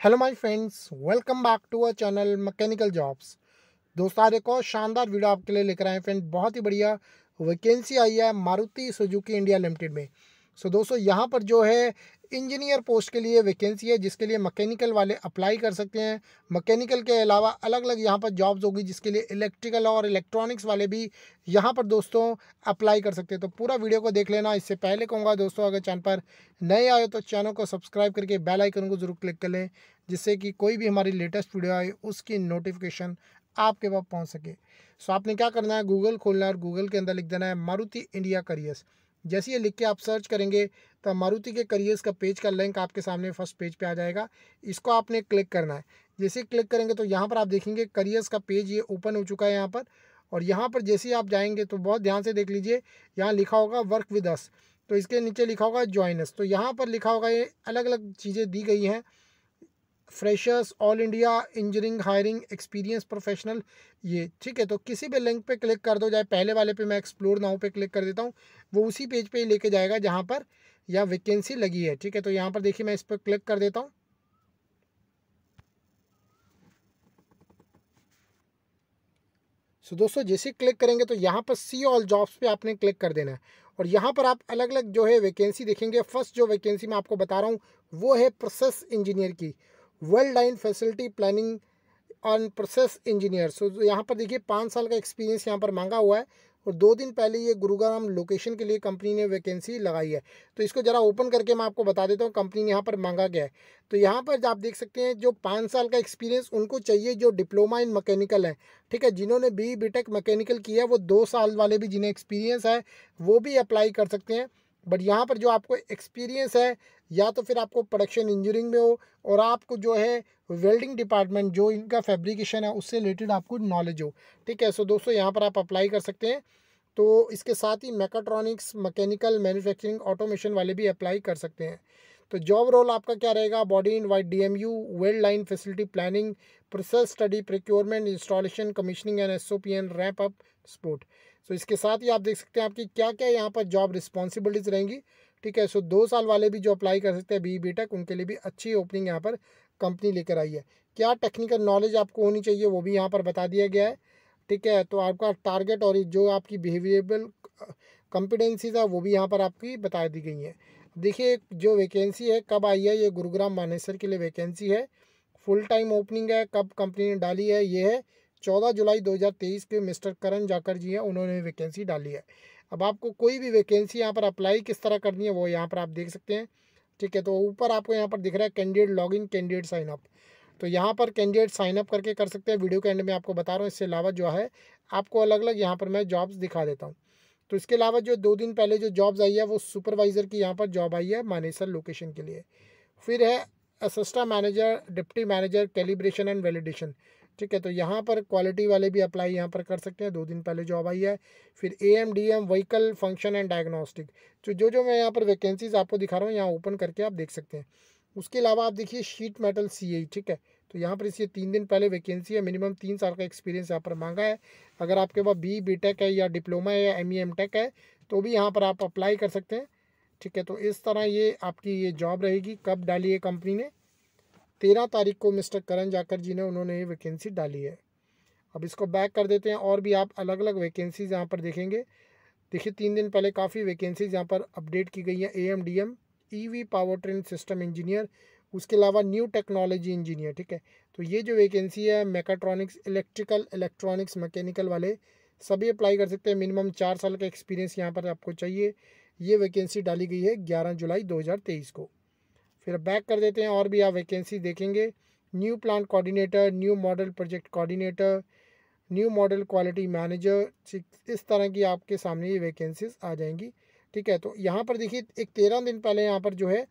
Hello my friends welcome back to our channel mechanical jobs दोस्तों, आज एक और शानदार वीडियो आपके लिए लेकर आए फ्रेंड बहुत ही बढ़िया वैकेंसी आई है, मारुति सुजुकी इंडिया लिमिटेड में। सो दोस्तों, यहाँ पर जो है इंजीनियर पोस्ट के लिए वैकेंसी है, जिसके लिए मैकेनिकल वाले अप्लाई कर सकते हैं। मैकेनिकल के अलावा अलग अलग यहाँ पर जॉब्स होगी, जिसके लिए इलेक्ट्रिकल और इलेक्ट्रॉनिक्स वाले भी यहाँ पर दोस्तों अप्लाई कर सकते हैं। तो पूरा वीडियो को देख लेना। इससे पहले कहूँगा, दोस्तों, अगर चैनल पर नए आए तो चैनल को सब्सक्राइब करके बेल आइकन को ज़रूर क्लिक कर लें, जिससे कि कोई भी हमारी लेटेस्ट वीडियो आए, उसकी नोटिफिकेशन आपके पास पहुँच सके। सो आपने क्या करना है? गूगल खोलना है और गूगल के अंदर लिख देना है मारुति इंडिया करियर्स जैसे ये लिख के आप सर्च करेंगे तो मारुति के करियर्स का पेज का लिंक आपके सामने फ़र्स्ट पेज पे आ जाएगा। इसको आपने क्लिक करना है। जैसे क्लिक करेंगे तो यहाँ पर आप देखेंगे करियर्स का पेज ये ओपन हो चुका है यहाँ पर। और यहाँ पर जैसे ही आप जाएँगे तो बहुत ध्यान से देख लीजिए, यहाँ लिखा होगा वर्क विद अस तो इसके नीचे लिखा होगा ज्वाइनस तो यहाँ पर लिखा होगा ये अलग अलग चीज़ें दी गई हैं। Freshers all India engineering hiring experience professional ये ठीक है तो किसी भी लिंक पे क्लिक कर दो जाए पहले वाले पे मैं एक्सप्लोर नाउ पे क्लिक कर देता हूँ वो उसी पेज पे ही लेके जाएगा जहाँ पर यह वैकेंसी लगी है ठीक है तो यहाँ पर देखिए मैं इस पर क्लिक कर देता हूँ। सो so, दोस्तों जैसे क्लिक करेंगे तो यहाँ पर सी ऑल जॉब्स पे आपने क्लिक कर देना है और यहाँ पर आप अलग अलग जो है वैकेंसी देखेंगे। फ़र्स्ट जो वैकेंसी मैं आपको बता रहा हूँ वो है प्रोसेस इंजीनियर की। Weld line facility planning on process engineer so यहाँ पर देखिए, पाँच साल का एक्सपीरियंस यहाँ पर मांगा हुआ है और दो दिन पहले ये गुरुग्राम लोकेशन के लिए कंपनी ने वैकेंसी लगाई है। तो इसको ज़रा ओपन करके मैं आपको बता देता हूँ कंपनी ने यहाँ पर मांगा गया है। तो यहाँ पर आप देख सकते हैं, जो पाँच साल का एक्सपीरियंस उनको चाहिए, जो डिप्लोमा इन मैकेनिकल है। ठीक है, जिन्होंने बी बी मैकेनिकल किया है वो दो साल वाले भी जिन्हें एक्सपीरियंस है, वो भी अप्लाई कर सकते हैं। बट यहाँ पर जो आपको एक्सपीरियंस है, या तो फिर आपको प्रोडक्शन इंजीनियरिंग में हो, और आपको जो है वेल्डिंग डिपार्टमेंट जो इनका फैब्रिकेशन है, उससे रिलेटेड आपको नॉलेज हो। ठीक है सो दोस्तों, यहाँ पर आप अप्लाई कर सकते हैं। तो इसके साथ ही मेकाट्रॉनिक्स मैकेनिकल मैन्युफैक्चरिंग ऑटोमेशन वाले भी अप्लाई कर सकते हैं। तो जॉब रोल आपका क्या रहेगा? Body in white D M U weld line facility planning process study procurement installation commissioning and S O P and wrap up support so इसके साथ ही आप देख सकते हैं आपकी क्या क्या यहाँ पर जॉब रिस्पॉन्सिबिलिटीज़ रहेंगी। ठीक है सो दो साल वाले भी जो अप्लाई कर सकते हैं बी बी टेक उनके लिए भी अच्छी ओपनिंग यहाँ पर कंपनी लेकर आई है। क्या टेक्निकल नॉलेज आपको होनी चाहिए वो भी यहाँ पर बता दिया गया है। ठीक है तो आपका टारगेट और जो आपकी बिहेवियरबल कॉम्पिटेंसीज है वो भी यहाँ पर आपकी बता दी गई हैं। देखिए, जो वैकेंसी है, कब आई है ये गुरुग्राम मानेसर के लिए वैकेंसी है। फुल टाइम ओपनिंग है, कब कंपनी ने डाली है, ये है चौदह जुलाई 2023 के मिस्टर करण जाकर जी हैं, उन्होंने वैकेंसी डाली है। अब आपको कोई भी वैकेंसी यहाँ पर अप्लाई किस तरह करनी है, वो यहाँ पर आप देख सकते हैं। ठीक है तो ऊपर आपको यहाँ पर दिख रहा है candidate login candidate sign up तो यहाँ पर कैंडिडेट साइन अप करके कर सकते हैं, वीडियो के एंड में आपको बता रहा हूँ इसके अलावा जो है, आपको अलग अलग यहाँ पर मैं जॉब्स दिखा देता हूँ। तो इसके अलावा जो दो दिन पहले जो जॉब्स आई है, वो सुपरवाइज़र की यहाँ पर जॉब आई है मानेसर लोकेशन के लिए। फिर है assistant manager deputy manager calibration and validation ठीक है तो यहाँ पर क्वालिटी वाले भी अप्लाई यहाँ पर कर सकते हैं। दो दिन पहले जॉब आई है। फिर A M D M vehicle function and diagnostic तो जो जो मैं यहाँ पर वैकेंसीज आपको दिखा रहा हूँ, यहाँ ओपन करके आप देख सकते हैं। उसके अलावा आप देखिए शीट मेटल सीए ठीक है। तो यहाँ पर इसे तीन दिन पहले वैकेंसी है मिनिमम तीन साल का एक्सपीरियंस यहाँ पर मांगा है। अगर आपके पास बी बी टेक है या डिप्लोमा है या एम ई एम टेक है तो भी यहाँ पर आप अप्लाई कर सकते हैं। ठीक है तो इस तरह ये आपकी ये जॉब रहेगी, कब डाली है कंपनी ने? तेरह तारीख को मिस्टर करण जाकर जी ने उन्होंने ये वैकेंसी डाली है। अब इसको बैक कर देते हैं और भी आप अलग अलग वैकेंसीज़ यहाँ पर देखेंगे। देखिए, तीन दिन पहले काफ़ी वैकेंसीज़ यहाँ पर अपडेट की गई हैं। A M D M E V power train system engineer उसके अलावा न्यू टेक्नोलॉजी इंजीनियर, ठीक है? तो ये जो वैकेंसी है, मेकाट्रॉनिक्स, इलेक्ट्रिकल, इलेक्ट्रॉनिक्स, मैकेनिकल वाले, सभी अप्लाई कर सकते हैं। मिनिमम चार साल का एक्सपीरियंस यहाँ पर आपको चाहिए। ये वैकेंसी डाली गई है ग्यारह जुलाई दो हज़ार तेईस को। फिर बैक कर देते हैं, और भी आप वैकेंसी देखेंगे। New plant coordinator, new model project coordinator, new model quality manager इस तरह की आपके सामने ये वैकेंसीज आ जाएँगी, ठीक है? तो यहाँ पर देखिए, एक तेरह दिन पहले यहाँ पर जो है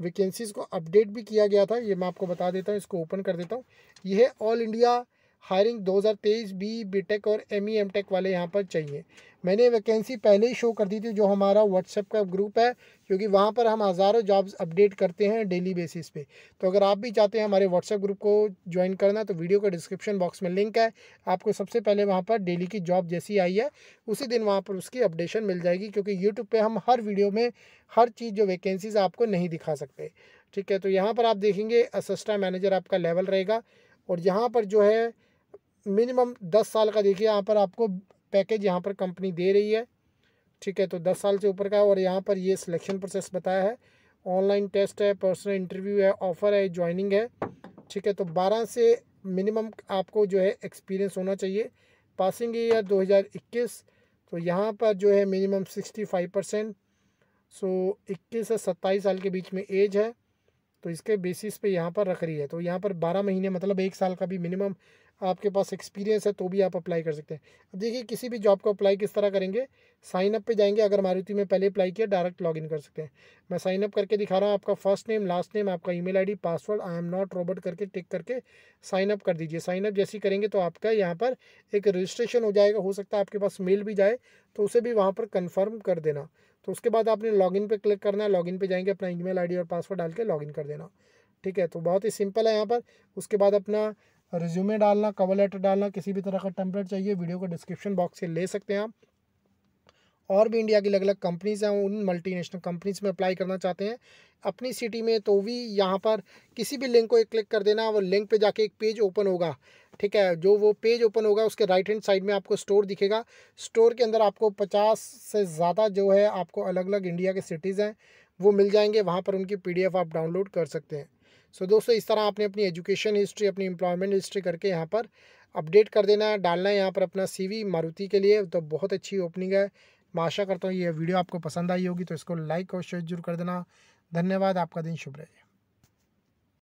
वैकेंसीज़ को अपडेट भी किया गया था, ये मैं आपको बता देता हूँ, इसको ओपन कर देता हूँ। यह all India hiring 2023 B BTech और एम ई एम टेक वाले यहाँ पर चाहिए। मैंने वैकेंसी पहले ही शो कर दी थी, जो हमारा व्हाट्सएप का ग्रुप है, क्योंकि वहाँ पर हम हज़ारों जॉब्स अपडेट करते हैं डेली बेसिस पे। तो अगर आप भी चाहते हैं हमारे व्हाट्सएप ग्रुप को ज्वाइन करना तो वीडियो का डिस्क्रिप्शन बॉक्स में लिंक है। आपको सबसे पहले वहाँ पर डेली की जॉब जैसी आई है, उसी दिन वहाँ पर उसकी अपडेशन मिल जाएगी, क्योंकि यूट्यूब पर हम हर वीडियो में हर चीज़, जो वैकेंसीज़ आपको नहीं दिखा सकते। ठीक है तो यहाँ पर आप देखेंगे असिस्टेंट मैनेजर आपका लेवल रहेगा, और यहाँ पर जो है मिनिमम दस साल का, देखिए यहाँ पर आपको पैकेज यहाँ पर कंपनी दे रही है। ठीक है तो दस साल से ऊपर का और यहाँ पर ये सिलेक्शन प्रोसेस बताया है। ऑनलाइन टेस्ट है पर्सनल इंटरव्यू है ऑफ़र है ज्वाइनिंग है। ठीक है तो बारह से मिनिमम आपको जो है एक्सपीरियंस होना चाहिए। पासिंग ईयर 2021 तो यहाँ पर जो है मिनिमम 65 परसेंट सो 21 से 27 साल के बीच में एज है। तो इसके बेसिस पे यहाँ पर रख रही है। तो यहाँ पर 12 महीने मतलब एक साल का भी मिनिमम आपके पास एक्सपीरियंस है तो भी आप अप्लाई कर सकते हैं। अब देखिए, किसी भी जॉब को अप्लाई किस तरह करेंगे? साइन अप पे जाएँगे। अगर मारुति में पहले अप्लाई किया डायरेक्ट लॉगिन कर सकते हैं। मैं साइन अप करके दिखा रहा हूँ, आपका फ़र्स्ट नेम लास्ट नेम आपका email ID password I am not robot करके टिक करके साइन अप कर दीजिए। साइन अप जैसी करेंगे तो आपका यहाँ पर एक रजिस्ट्रेशन हो जाएगा। हो सकता है आपके पास मेल भी जाए तो उसे भी वहाँ पर कन्फर्म कर देना। तो उसके बाद आपने लॉगिन पे क्लिक करना है लॉगिन पे जाएँगे अपना ईमेल आईडी और पासवर्ड डाल के लॉगिन कर देना। ठीक है तो बहुत ही सिंपल है यहाँ पर। उसके बाद अपना रिज्यूमे डालना कवर लेटर डालना, किसी भी तरह का टेम्पलेट चाहिए वीडियो को डिस्क्रिप्शन बॉक्स से ले सकते हैं आप। और भी इंडिया की अलग अलग कंपनीज़ हैं, उन मल्टीनेशनल कंपनीज़ में अप्लाई करना चाहते हैं। अपनी सिटी में तो भी यहाँ पर किसी भी लिंक को एक क्लिक कर देना, वो लिंक पे जाके एक पेज ओपन होगा। ठीक है, जो वो पेज ओपन होगा, उसके राइट हैंड साइड में आपको स्टोर दिखेगा। स्टोर के अंदर आपको पचास से ज़्यादा जो है, आपको अलग अलग इंडिया के सिटीज़ हैं, वो मिल जाएँगे। वहाँ पर उनकी पीडीएफ आप डाउनलोड कर सकते हैं। सो दोस्तों, इस तरह आपने अपनी एजुकेशन हिस्ट्री अपनी एम्प्लॉयमेंट हिस्ट्री करके यहाँ पर अपडेट कर देना है। डालना है यहाँ पर अपना सीवी मारुति के लिए तो बहुत अच्छी ओपनिंग है। मैं आशा करता हूँ ये वीडियो आपको पसंद आई होगी तो इसको लाइक और शेयर ज़रूर कर देना। धन्यवाद, आपका दिन शुभ रहे।